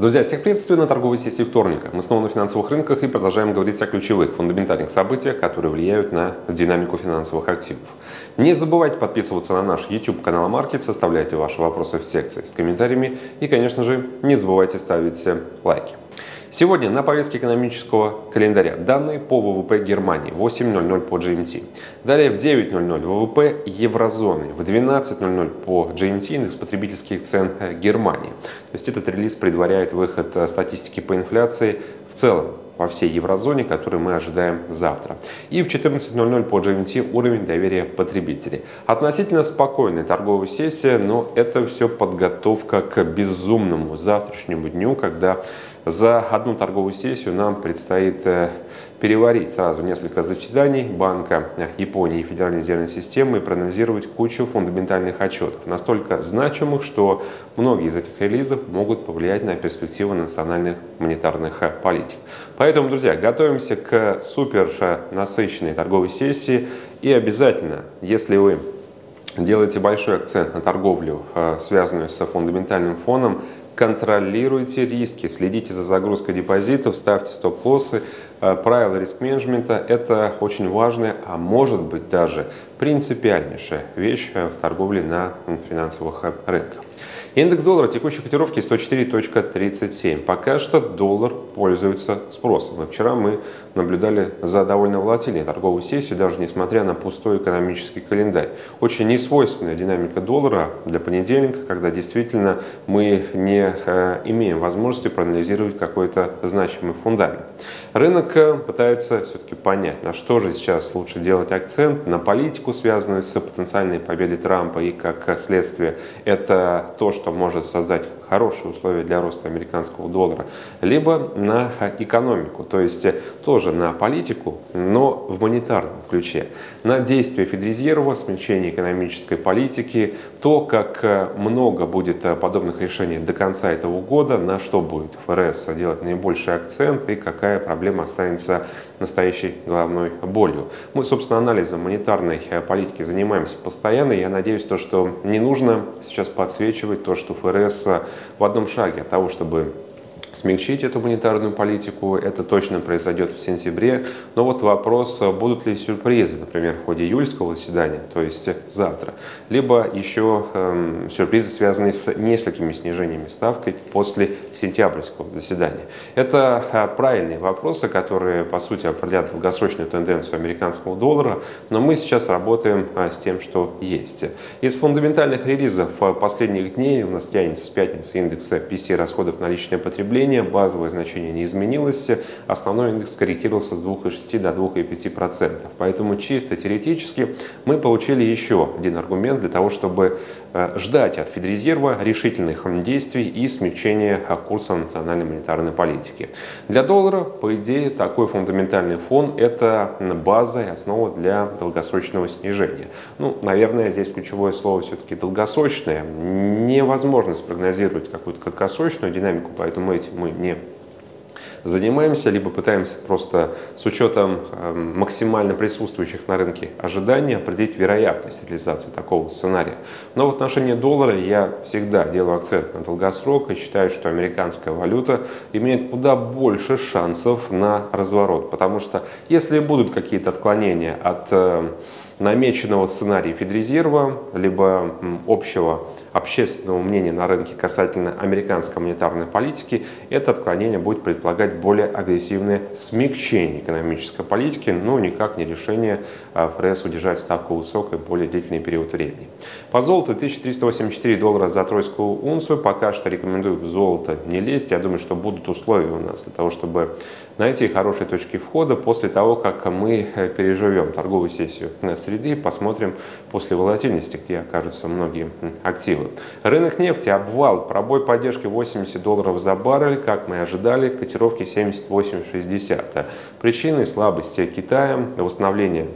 Друзья, всех приветствую на торговой сессии вторника. Мы снова на финансовых рынках и продолжаем говорить о ключевых фундаментальных событиях, которые влияют на динамику финансовых активов. Не забывайте подписываться на наш YouTube канал Маркет, составляйте ваши вопросы в секции с комментариями и, конечно же, не забывайте ставить лайки. Сегодня на повестке экономического календаря данные по ВВП Германии 8.00 по GMT. Далее в 9.00 ВВП еврозоны, в 12.00 по GMT индекс потребительских цен Германии. То есть этот релиз предваряет выход э, статистики по инфляции в целом во всей еврозоне, который мы ожидаем завтра. И в 14.00 по GMT уровень доверия потребителей. Относительно спокойная торговая сессия, но это все подготовка к безумному завтрашнему дню, когда за одну торговую сессию нам предстоит э, переварить сразу несколько заседаний Банка Японии и Федеральной резервной системы и проанализировать кучу фундаментальных отчетов, настолько значимых, что многие из этих релизов могут повлиять на перспективы национальных монетарных э, политик. Поэтому, друзья, готовимся к супер э, насыщенной торговой сессии и обязательно, если вы делаете большой акцент на торговлю, связанную с фундаментальным фоном, контролируйте риски, следите за загрузкой депозитов, ставьте стоп-лоссы. Э, правила риск-менеджмента – это очень важная, а может быть даже принципиальнейшая вещь э, в торговле на финансовых э, рынках. Индекс доллара текущей котировки 104.37. Пока что доллар пользуется спросом. Но вчера мы наблюдали за довольно волатильной торговой сессией, даже несмотря на пустой экономический календарь. Очень несвойственная динамика доллара для понедельника, когда действительно мы не э, имеем возможности проанализировать какой-то значимый фундамент. Рынок э, пытается все-таки понять, на что же сейчас лучше делать акцент, на политику, связанную с потенциальной победой Трампа, и как следствие это то, что может создать хорошие условия для роста американского доллара, либо на экономику, то есть тоже на политику, но в монетарном ключе, на действия Федрезерва, смягчение экономической политики, то, как много будет подобных решений до конца этого года, на что будет ФРС делать наибольший акцент и какая проблема останется настоящей головной болью. Мы, собственно, анализом монетарной политики занимаемся постоянно. Я надеюсь, то, что не нужно сейчас подсвечивать то, что ФРС в одном шаге от того, чтобы смягчить эту монетарную политику. Это точно произойдет в сентябре. Но вот вопрос, будут ли сюрпризы, например, в ходе июльского заседания, то есть завтра, либо еще э, сюрпризы, связанные с несколькими снижениями ставки после сентябрьского заседания. Это э, правильные вопросы, которые, по сути, определят долгосрочную тенденцию американского доллара, но мы сейчас работаем э, с тем, что есть. Из фундаментальных релизов последних дней у нас тянется с пятницы индекс PC расходов на личное потребление, потребления, базовое значение не изменилось, основной индекс корректировался с 2,6 до 2,5%. Поэтому чисто теоретически мы получили еще один аргумент для того, чтобы ждать от Федрезерва решительных действий и смягчения курса национальной монетарной политики. Для доллара, по идее, такой фундаментальный фон – это база и основа для долгосрочного снижения. Ну, наверное, здесь ключевое слово все-таки долгосрочное. Невозможно спрогнозировать какую-то краткосрочную динамику, поэтому эти мы не занимаемся, либо пытаемся просто с учетом эм, максимально присутствующих на рынке ожиданий определить вероятность реализации такого сценария. Но в отношении доллара я всегда делаю акцент на долгосрок и считаю, что американская валюта имеет куда больше шансов на разворот. Потому что если будут какие-то отклонения от эм, намеченного сценария Федрезерва, либо общего общественного мнения на рынке касательно американской монетарной политики, это отклонение будет предполагать более агрессивное смягчение экономической политики, но никак не решение а, ФРС удержать ставку высокой более длительный период времени. По золоту 1384 доллара за тройскую унцию. Пока что рекомендую в золото не лезть. Я думаю, что будут условия у нас для того, чтобы найти хорошие точки входа после того, как мы э, переживем торговую сессию на среды и посмотрим после волатильности, где окажутся многие активы. Рынок нефти, обвал, пробой поддержки 80 долларов за баррель, как мы ожидали, котировки 78,60. Причины слабости Китая, восстановление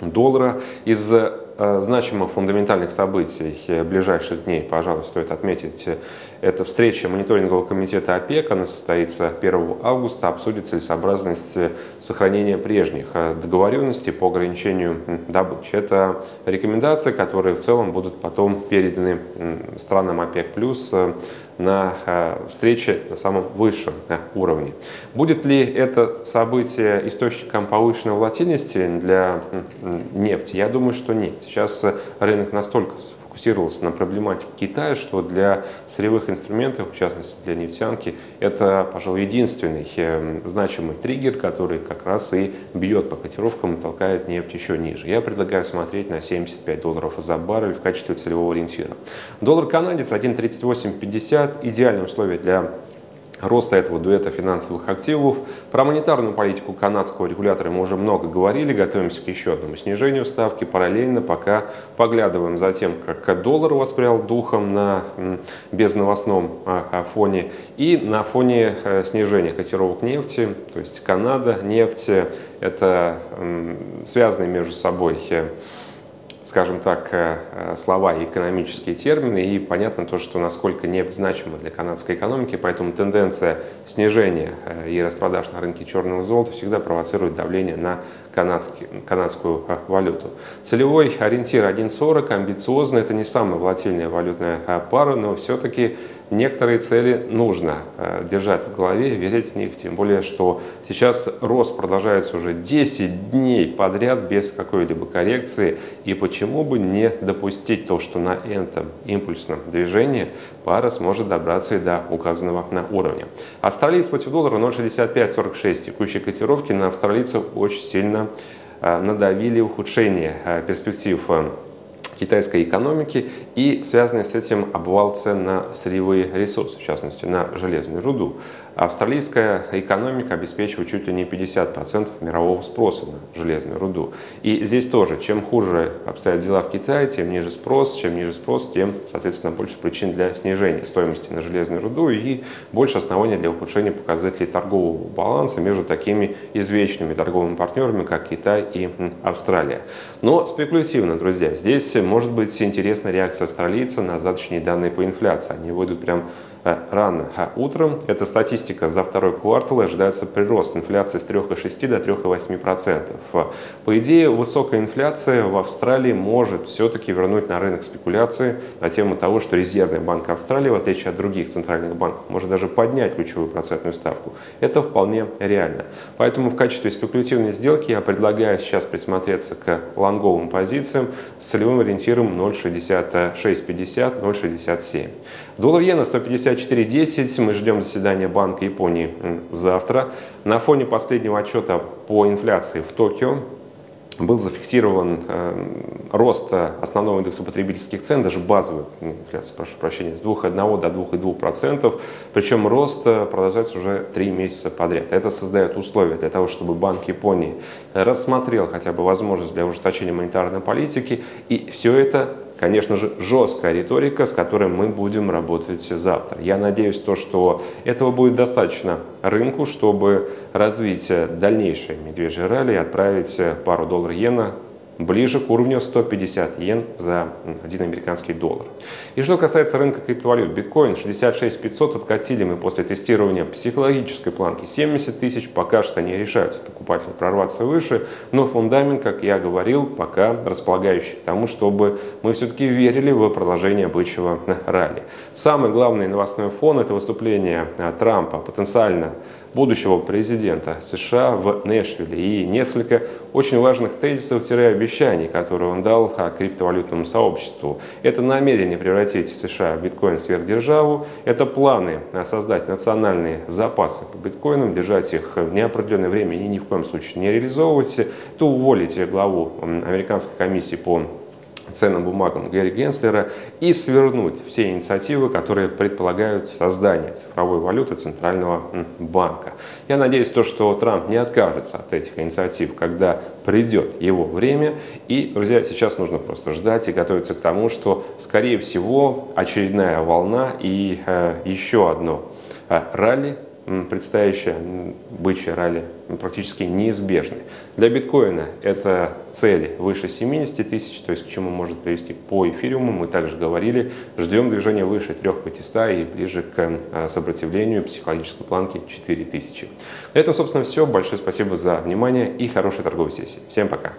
доллара из-за Э, значимых фундаментальных событий ближайших дней, пожалуй, стоит отметить, это встреча мониторингового комитета ОПЕК, она состоится 1 августа, обсудит целесообразность сохранения прежних э, договоренностей по ограничению добычи. Это рекомендации, которые в целом будут потом переданы странам ОПЕК+, э, на встрече на самом высшем уровне. Будет ли это событие источником повышенной волатильности для нефти? Я думаю, что нет. Сейчас рынок настолько фокусировался на проблематике Китая, что для сырьевых инструментов, в частности для нефтянки, это, пожалуй, единственный э, значимый триггер, который как раз и бьет по котировкам и толкает нефть еще ниже. Я предлагаю смотреть на 75 долларов за баррель в качестве целевого ориентира. Доллар канадец 1.3850 – идеальные условия для роста этого дуэта финансовых активов. Про монетарную политику канадского регулятора мы уже много говорили, готовимся к еще одному снижению ставки. Параллельно пока поглядываем за тем, как доллар воспрял духом на безновостном а, а, фоне и на фоне э, снижения котировок нефти, то есть Канада, нефть, это связанные между собой э, скажем так, э, э, слова и экономические термины, и понятно то, что насколько нефть значима для канадской экономики, поэтому тенденция снижения э, и распродаж на рынке черного золота всегда провоцирует давление на канадский, канадскую валюту. Целевой ориентир 1.40, амбициозно, это не самая волатильная валютная пара, но все-таки некоторые цели нужно э, держать в голове, верить в них, тем более, что сейчас рост продолжается уже 10 дней подряд без какой-либо коррекции, и почему бы не допустить то, что на этом импульсном движении пара сможет добраться и до указанного на уровня. Австралиец против доллара 0,6546, текущие котировки на австралийцев очень сильно э, надавили ухудшение э, перспектив китайской экономики и связанный с этим обвал цен на сырьевые ресурсы, в частности на железную руду. Австралийская экономика обеспечивает чуть ли не 50% мирового спроса на железную руду. И здесь тоже, чем хуже обстоят дела в Китае, тем ниже спрос, чем ниже спрос, тем, соответственно, больше причин для снижения стоимости на железную руду и больше оснований для ухудшения показателей торгового баланса между такими извечными торговыми партнерами, как Китай и Австралия. Но спекулятивно, друзья, здесь может быть интересная реакция австралийца на завтрашние данные по инфляции. Они выйдут прям рано а утром. Это статистика за второй квартал ожидается прирост инфляции с 3,6 до 3,8%. По идее, высокая инфляция в Австралии может все-таки вернуть на рынок спекуляции на тему того, что Резервный банк Австралии, в отличие от других центральных банков, может даже поднять ключевую процентную ставку. Это вполне реально. Поэтому в качестве спекулятивной сделки я предлагаю сейчас присмотреться к лонговым позициям с целевым ориентиром 0,6650, 0,67. Доллар иена 154.10. Мы ждем заседания Банка Японии завтра. На фоне последнего отчета по инфляции в Токио был зафиксирован э, рост основного индекса потребительских цен, даже базовый инфляция, прошу прощения, с 2,1 до 2,2%. Причем рост э, продолжается уже 3 месяца подряд. Это создает условия для того, чтобы Банк Японии рассмотрел хотя бы возможность для ужесточения монетарной политики. И все это конечно же, жесткая риторика, с которой мы будем работать завтра. Я надеюсь, то, что этого будет достаточно рынку, чтобы развить дальнейшее медвежье ралли и отправить пару доллар-иена ближе к уровню 150 йен за 1 американский доллар. И что касается рынка криптовалют, биткоин 66 500 откатили мы после тестирования психологической планки 70 тысяч, пока что не решаются покупатели прорваться выше, но фундамент, как я говорил, пока располагающий тому, чтобы мы все-таки верили в продолжение бычьего ралли. Самый главный новостной фон это выступление Трампа потенциально будущего президента США в Нэшвилле и несколько очень важных тезисов-обещаний, которые он дал криптовалютному сообществу. Это намерение превратить США в биткоин сверхдержаву, это планы создать национальные запасы по биткоинам, держать их в неопределенное время и ни в коем случае не реализовывать, то уволить главу американской комиссии по ценным бумагам Гэри Генслера и свернуть все инициативы, которые предполагают создание цифровой валюты Центрального банка. Я надеюсь, то, что Трамп не откажется от этих инициатив, когда придет его время. И, друзья, сейчас нужно просто ждать и готовиться к тому, что, скорее всего, очередная волна и э, еще одно э, ралли предстоящее бычье ралли практически неизбежны. Для биткоина это цели выше 70 тысяч, то есть к чему может привести по эфириуму. Мы также говорили, ждем движения выше 3500 и ближе к э, сопротивлению психологической планки 4000. На этом, собственно, все. Большое спасибо за внимание и хорошей торговой сессии. Всем пока!